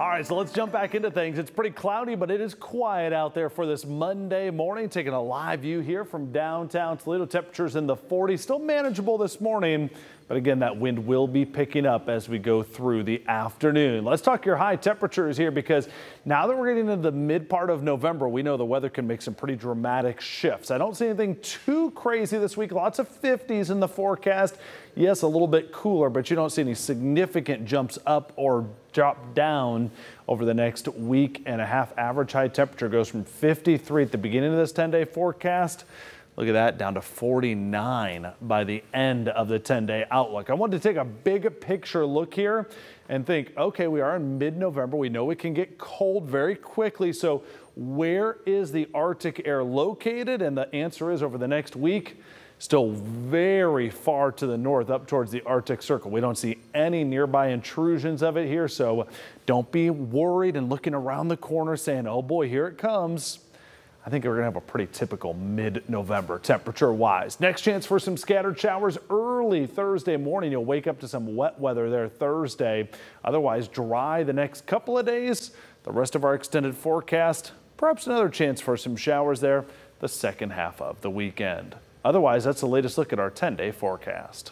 All right, so let's jump back into things. It's pretty cloudy, but it is quiet out there for this Monday morning. Taking a live view here from downtown Toledo. Temperatures in the 40s, still manageable this morning. But again, that wind will be picking up as we go through the afternoon. Let's talk your high temperatures here because now that we're getting into the mid part of November, we know the weather can make some pretty dramatic shifts. I don't see anything too crazy this week. Lots of 50s in the forecast. Yes, a little bit cooler, but you don't see any significant jumps up or drop down over the next week and a half. Average high temperature goes from 53 at the beginning of this 10 day forecast Look at that, down to 49 by the end of the 10 day outlook. I wanted to take a big picture look here and think, okay, we are in mid November. We know it can get cold very quickly. So, where is the Arctic air located? And the answer is over the next week, still very far to the north up towards the Arctic Circle. We don't see any nearby intrusions of it here. So, don't be worried and looking around the corner saying, oh boy, here it comes. I think we're going to have a pretty typical mid-November temperature wise. Next chance for some scattered showers early Thursday morning. You'll wake up to some wet weather there Thursday. Otherwise dry the next couple of days. The rest of our extended forecast, perhaps another chance for some showers there the second half of the weekend. Otherwise, that's the latest look at our 10 day forecast.